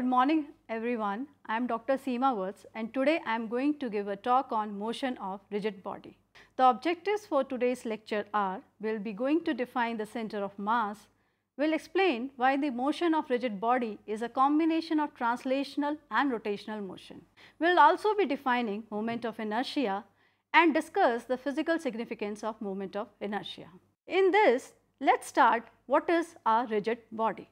Good morning everyone. I am Dr. Seema Wirtz and today I am going to give a talk on motion of rigid body. The objectives for today's lecture are, we will be going to define the center of mass, we will explain why the motion of rigid body is a combination of translational and rotational motion. We will also be defining moment of inertia and discuss the physical significance of moment of inertia. In this, let us start what is a rigid body.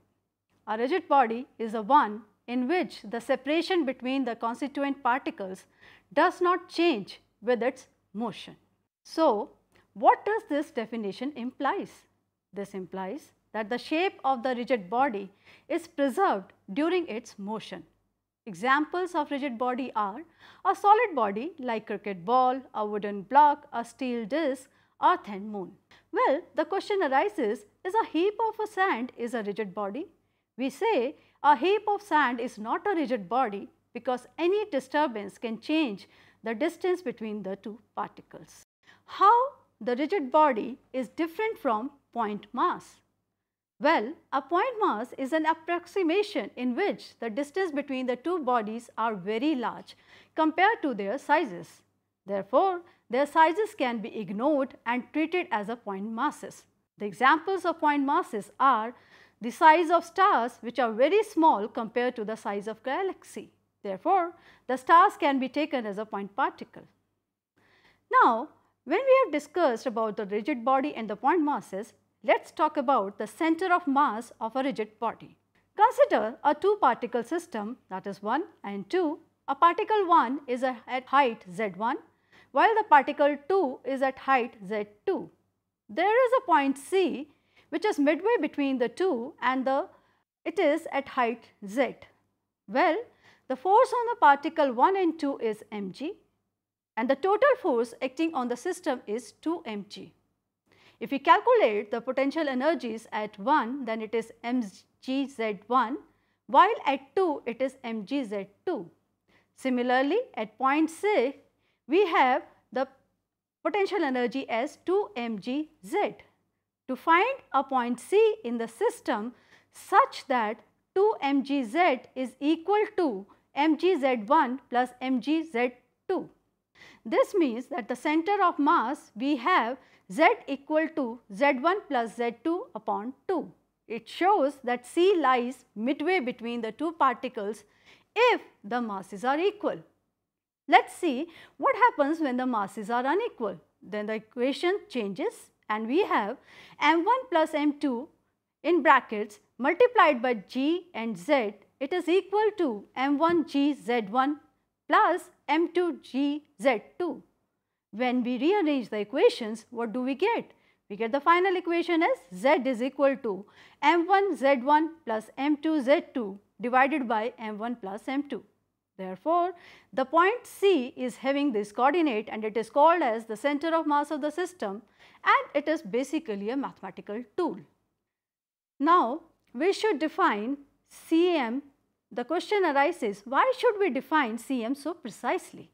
A rigid body is a one in which the separation between the constituent particles does not change with its motion. So, what does this definition implies? This implies that the shape of the rigid body is preserved during its motion. Examples of rigid body are a solid body like cricket ball, a wooden block, a steel disc or thin moon. Well, the question arises, is a heap of a sand is a rigid body? We say a heap of sand is not a rigid body because any disturbance can change the distance between the two particles. How the rigid body is different from point mass? Well, a point mass is an approximation in which the distance between the two bodies are very large compared to their sizes. Therefore, their sizes can be ignored and treated as a point masses. The examples of point masses are the size of stars which are very small compared to the size of galaxy. Therefore, the stars can be taken as a point particle. Now, when we have discussed about the rigid body and the point masses, let us talk about the center of mass of a rigid body. Consider a two particle system that is 1 and 2. A particle 1 is at height z1 while the particle 2 is at height z2. There is a point C which is midway between the two and the it is at height z. Well, the force on the particle 1 and 2 is mg and the total force acting on the system is 2 mg. If we calculate the potential energies at 1 then it is mgz1 while at 2 it is mgz2. Similarly, at point C we have the potential energy as 2 mgz to find a point C in the system such that 2 mgz is equal to mgz1 plus mgz2. This means that the center of mass we have z equal to z1 plus z2 upon 2. It shows that C lies midway between the two particles if the masses are equal. Let us see what happens when the masses are unequal. Then the equation changes and we have m1 plus m2 in brackets multiplied by g and z it is equal to m1 g z1 plus m2 g z2. When we rearrange the equations what do we get? We get the final equation as z is equal to m1 z1 plus m2 z2 divided by m1 plus m2. Therefore, the point C is having this coordinate and it is called as the center of mass of the system and it is basically a mathematical tool. Now, we should define Cm. The question arises, why should we define Cm so precisely?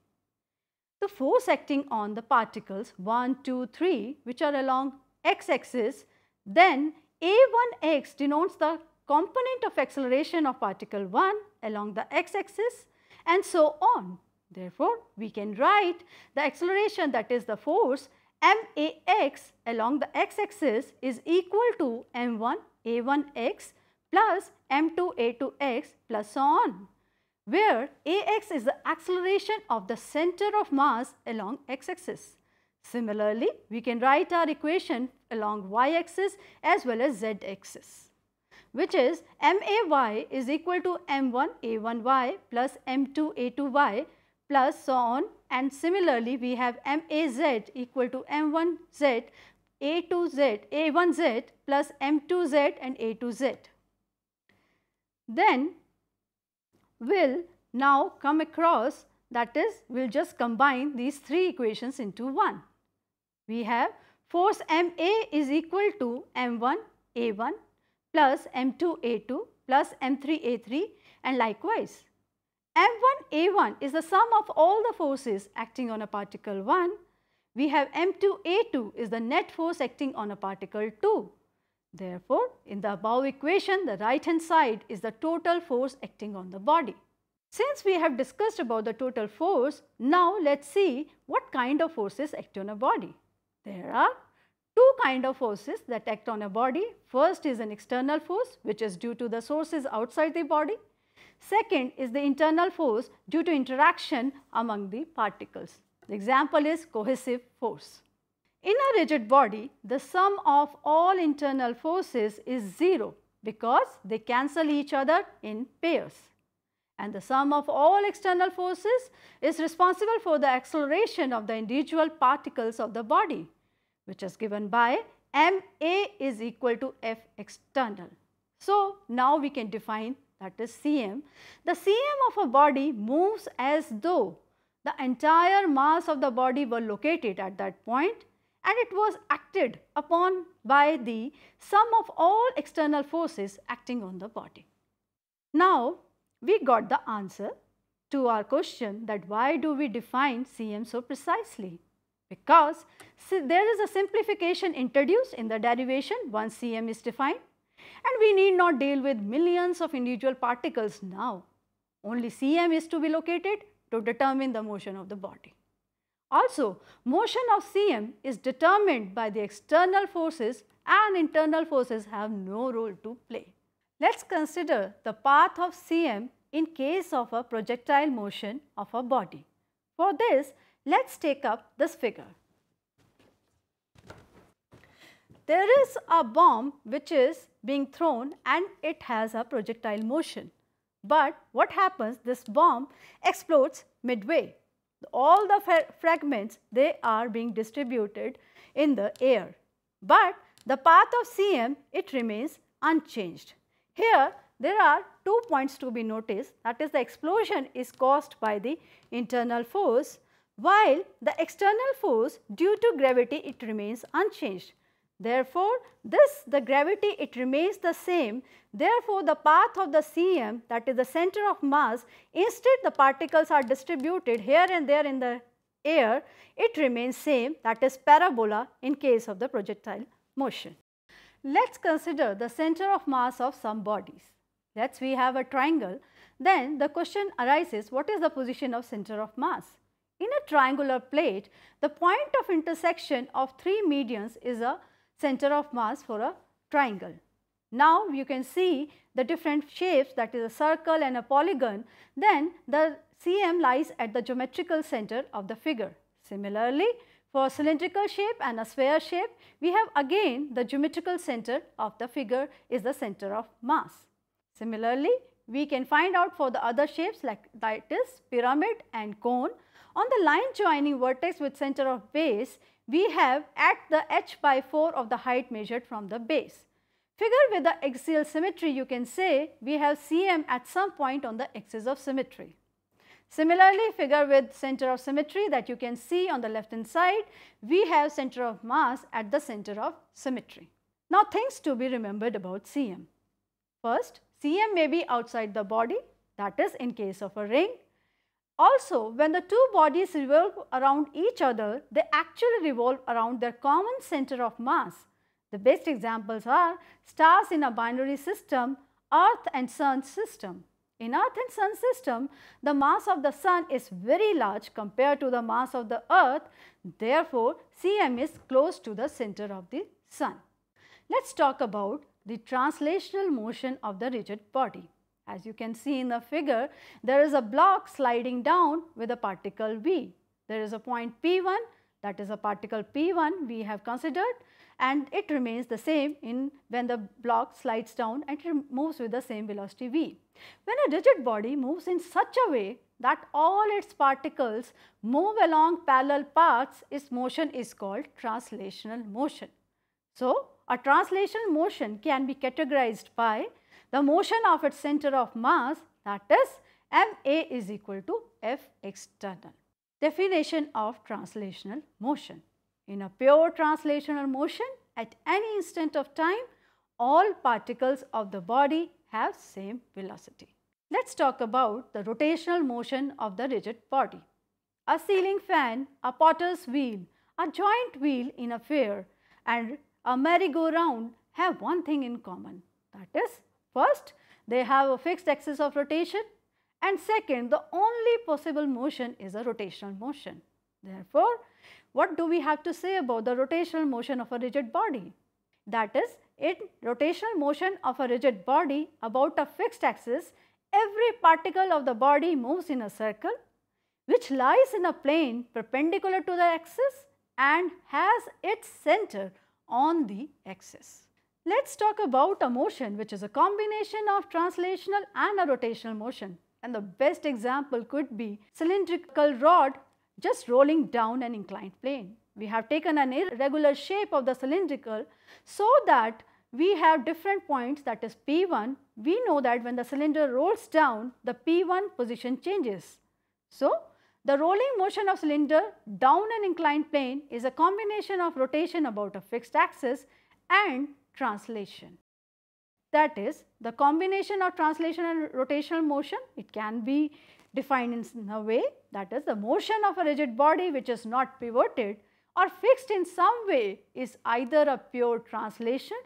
The force acting on the particles 1, 2, 3 which are along x-axis, then A1x denotes the component of acceleration of particle 1 along the x-axis and so on. Therefore, we can write the acceleration that is the force max along the x-axis is equal to m1 a1x plus m2 a2x plus so on, where ax is the acceleration of the center of mass along x-axis. Similarly, we can write our equation along y-axis as well as z-axis which is MAY is equal to M1 A1Y plus M2 A2Y plus so on and similarly we have MAZ equal to M1Z A2Z A1Z plus M2Z and A2Z. Then we will now come across that is we will just combine these three equations into one. We have force MA is equal to M1 A1 plus M2A2 plus M3A3 and likewise. M1A1 is the sum of all the forces acting on a particle 1. We have M2A2 is the net force acting on a particle 2. Therefore, in the above equation, the right hand side is the total force acting on the body. Since we have discussed about the total force, now let's see what kind of forces act on a body. There are two kind of forces that act on a body. First is an external force which is due to the sources outside the body. Second is the internal force due to interaction among the particles. The example is cohesive force. In a rigid body, the sum of all internal forces is 0 because they cancel each other in pairs and the sum of all external forces is responsible for the acceleration of the individual particles of the body which is given by ma is equal to f external. So, now we can define that is cm. The cm of a body moves as though the entire mass of the body were located at that point and it was acted upon by the sum of all external forces acting on the body. Now, we got the answer to our question that why do we define Cm so precisely? Because there is a simplification introduced in the derivation once Cm is defined and we need not deal with millions of individual particles now. Only Cm is to be located to determine the motion of the body. Also, motion of Cm is determined by the external forces and internal forces have no role to play. Let us consider the path of Cm in case of a projectile motion of a body. For this, let us take up this figure. There is a bomb which is being thrown and it has a projectile motion. But what happens, this bomb explodes midway. All the fragments, they are being distributed in the air. But the path of CM, it remains unchanged. Here there are two points to be noticed that is the explosion is caused by the internal force while the external force due to gravity it remains unchanged. Therefore, this the gravity it remains the same therefore, the path of the CM that is the center of mass instead the particles are distributed here and there in the air it remains same that is parabola in case of the projectile motion. Let us consider the center of mass of some bodies. Let us we have a triangle, then the question arises what is the position of center of mass? In a triangular plate, the point of intersection of three medians is a center of mass for a triangle. Now you can see the different shapes that is a circle and a polygon, then the CM lies at the geometrical center of the figure. Similarly, for cylindrical shape and a sphere shape, we have again the geometrical center of the figure is the center of mass. Similarly, we can find out for the other shapes like that is pyramid and cone. On the line joining vertex with center of base, we have at the h by 4 of the height measured from the base. Figure with the axial symmetry you can say we have Cm at some point on the axis of symmetry. Similarly, figure with center of symmetry that you can see on the left hand side, we have center of mass at the center of symmetry. Now, things to be remembered about Cm. First, Cm may be outside the body that is in case of a ring. Also, when the two bodies revolve around each other, they actually revolve around their common center of mass. The best examples are stars in a binary system, earth and sun system. In earth and sun system, the mass of the sun is very large compared to the mass of the earth. Therefore, Cm is close to the center of the sun. Let us talk about the translational motion of the rigid body. As you can see in the figure, there is a block sliding down with a particle V. There is a point P1 that is a particle P1 we have considered and it remains the same in when the block slides down and it moves with the same velocity v. When a rigid body moves in such a way that all its particles move along parallel paths, its motion is called translational motion. So, a translational motion can be categorized by the motion of its center of mass that is ma is equal to f external. Definition of translational motion. In a pure translational motion, at any instant of time, all particles of the body have same velocity. Let us talk about the rotational motion of the rigid body. A ceiling fan, a potter's wheel, a joint wheel in a fair and a merry-go-round have one thing in common. That is, first, they have a fixed axis of rotation and second, the only possible motion is a rotational motion. Therefore, what do we have to say about the rotational motion of a rigid body? That is, in rotational motion of a rigid body about a fixed axis, every particle of the body moves in a circle which lies in a plane perpendicular to the axis and has its center on the axis. Let us talk about a motion which is a combination of translational and a rotational motion. And the best example could be cylindrical rod just rolling down an inclined plane. We have taken an irregular shape of the cylindrical so that we have different points that is P1. We know that when the cylinder rolls down, the P1 position changes. So, the rolling motion of cylinder down an inclined plane is a combination of rotation about a fixed axis and translation. That is the combination of translation and rotational motion, it can be defined in a way that is the motion of a rigid body which is not pivoted or fixed in some way is either a pure translation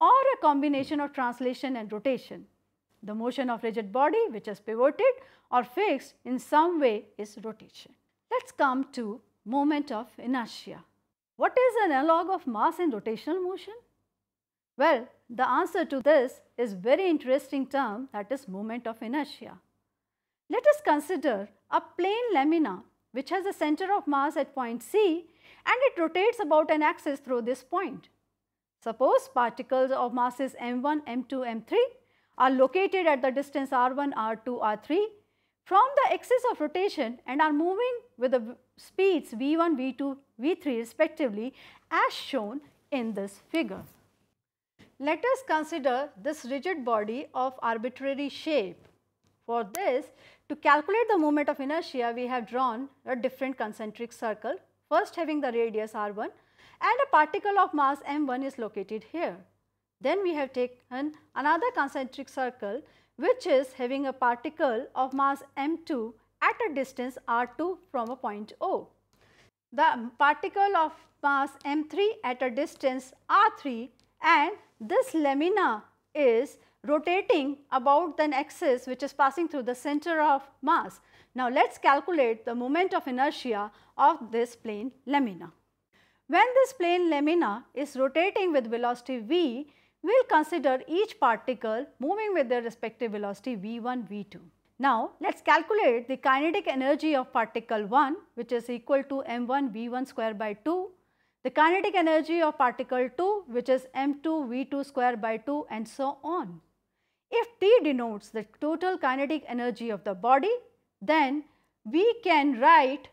or a combination of translation and rotation. The motion of rigid body which is pivoted or fixed in some way is rotation. Let us come to moment of inertia. What is an analog of mass in rotational motion? Well, the answer to this is very interesting term that is moment of inertia. Let us consider a plane lamina which has a center of mass at point C and it rotates about an axis through this point. Suppose particles of masses m1, m2, m3 are located at the distance r1, r2, r3 from the axis of rotation and are moving with the speeds v1, v2, v3 respectively as shown in this figure. Let us consider this rigid body of arbitrary shape. For this, to calculate the moment of inertia, we have drawn a different concentric circle, first having the radius r1 and a particle of mass m1 is located here. Then we have taken another concentric circle which is having a particle of mass m2 at a distance r2 from a point O. The particle of mass m3 at a distance r3 and this lamina is rotating about an axis which is passing through the center of mass. Now let us calculate the moment of inertia of this plane lamina. When this plane lamina is rotating with velocity v, we will consider each particle moving with their respective velocity v1, v2. Now, let us calculate the kinetic energy of particle 1 which is equal to m1 v1 square by 2, the kinetic energy of particle 2 which is m2 v2 square by 2 and so on. If T denotes the total kinetic energy of the body, then we can write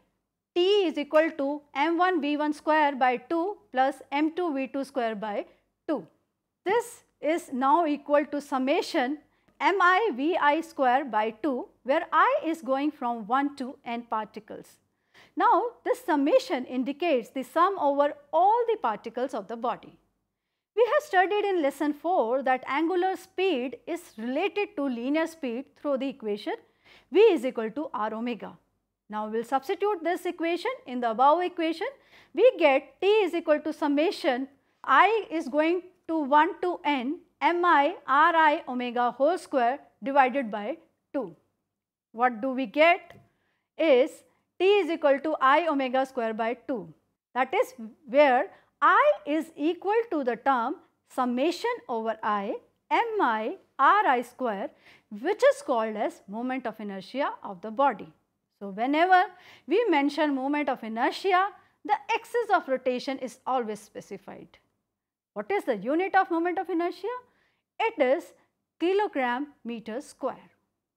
T is equal to m1 v1 square by 2 plus m2 v2 square by 2. This is now equal to summation mi vi square by 2 where i is going from 1 to n particles. Now this summation indicates the sum over all the particles of the body. We have studied in lesson 4 that angular speed is related to linear speed through the equation v is equal to r omega. Now, we will substitute this equation in the above equation. We get T is equal to summation i is going to 1 to n mi r i omega whole square divided by 2. What do we get is T is equal to i omega square by 2. That is where i is equal to the term summation over i mi r i square which is called as moment of inertia of the body. So, whenever we mention moment of inertia, the axis of rotation is always specified. What is the unit of moment of inertia? It is kilogram meter square.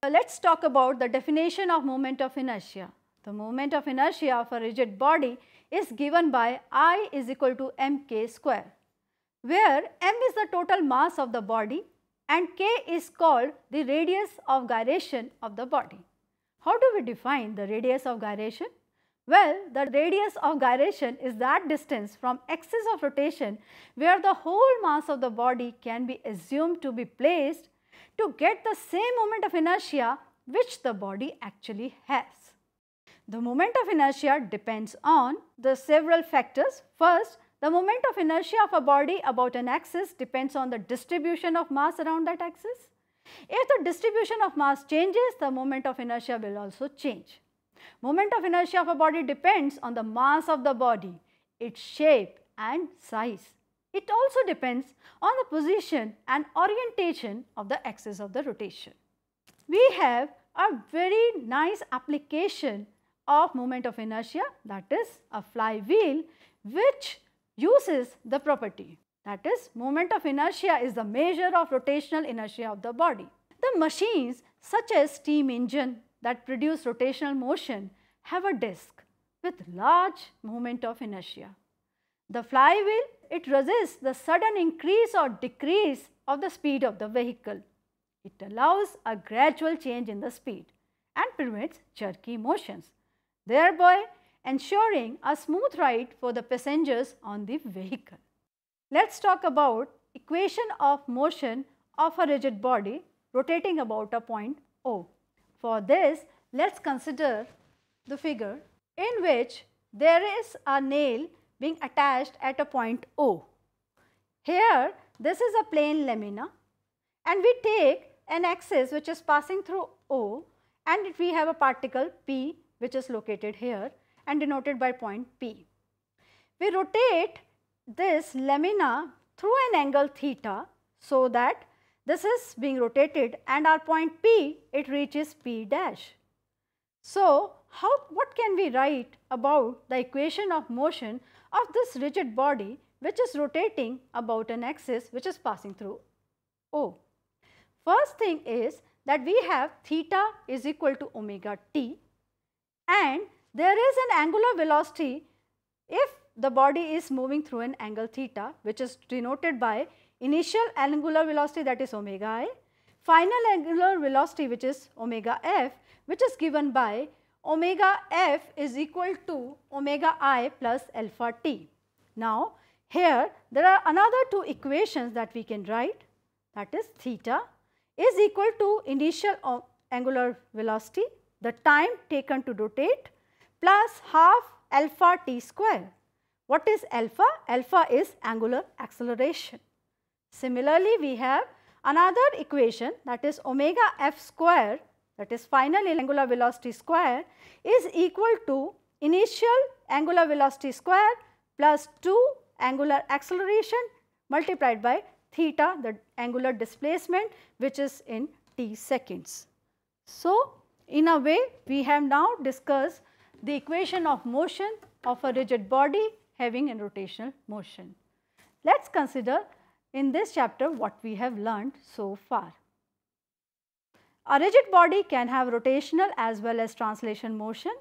Let us talk about the definition of moment of inertia. The moment of inertia of a rigid body is given by I is equal to mk square, where m is the total mass of the body and k is called the radius of gyration of the body. How do we define the radius of gyration? Well, the radius of gyration is that distance from axis of rotation where the whole mass of the body can be assumed to be placed to get the same moment of inertia which the body actually has. The moment of inertia depends on the several factors. First, the moment of inertia of a body about an axis depends on the distribution of mass around that axis. If the distribution of mass changes, the moment of inertia will also change. Moment of inertia of a body depends on the mass of the body, its shape and size. It also depends on the position and orientation of the axis of the rotation. We have a very nice application of moment of inertia that is a flywheel which uses the property that is moment of inertia is the measure of rotational inertia of the body. The machines such as steam engine that produce rotational motion have a disk with large moment of inertia. The flywheel, it resists the sudden increase or decrease of the speed of the vehicle. It allows a gradual change in the speed and permits jerky motions, thereby ensuring a smooth ride for the passengers on the vehicle. Let us talk about equation of motion of a rigid body rotating about a point O. For this, let us consider the figure in which there is a nail being attached at a point O. Here this is a plane lamina and we take an axis which is passing through O and we have a particle P which is located here and denoted by point P. We rotate this lamina through an angle theta so that this is being rotated and our point P it reaches P dash. So, how what can we write about the equation of motion of this rigid body which is rotating about an axis which is passing through O. First thing is that we have theta is equal to omega t and there is an angular velocity if the body is moving through an angle theta which is denoted by initial angular velocity that is omega i, final angular velocity which is omega f which is given by omega f is equal to omega i plus alpha t. Now, here there are another two equations that we can write that is theta is equal to initial angular velocity, the time taken to rotate plus half alpha t square. What is alpha? Alpha is angular acceleration. Similarly, we have another equation that is omega f square that is final angular velocity square is equal to initial angular velocity square plus 2 angular acceleration multiplied by theta the angular displacement which is in t seconds. So, in a way we have now discussed the equation of motion of a rigid body having a rotational motion. Let us consider in this chapter what we have learned so far. A rigid body can have rotational as well as translation motion.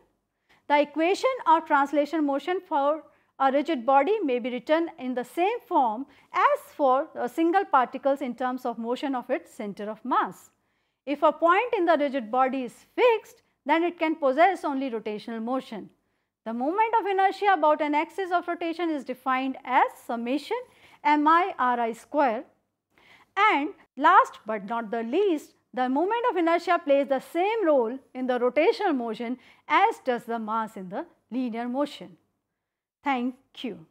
The equation of translation motion for a rigid body may be written in the same form as for a single particles in terms of motion of its center of mass. If a point in the rigid body is fixed, then it can possess only rotational motion. The moment of inertia about an axis of rotation is defined as summation mi ri square and last but not the least the moment of inertia plays the same role in the rotational motion as does the mass in the linear motion. Thank you.